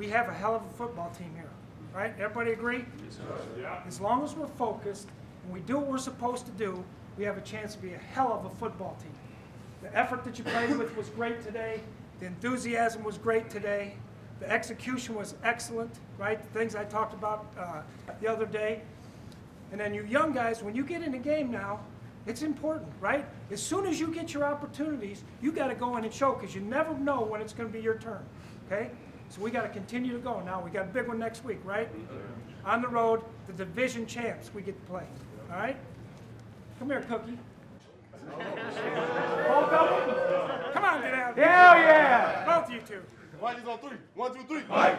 we have a hell of a football team here, right? Everybody agree? As long as we're focused and we do what we're supposed to do, we have a chance to be a hell of a football team. The effort that you played with was great today. The enthusiasm was great today. The execution was excellent, right? The things I talked about uh, the other day. And then you young guys, when you get in the game now, it's important, right? As soon as you get your opportunities, you got to go in and show because you never know when it's going to be your turn, okay? So we got to continue to go. Now we got a big one next week, right? On the road, the division champs we get to play. All right? Come here, Cookie. Both of them? Come on, get out. Hell yeah! Both of you two. Vikings on three. One, two, three. You got it.